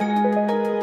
Música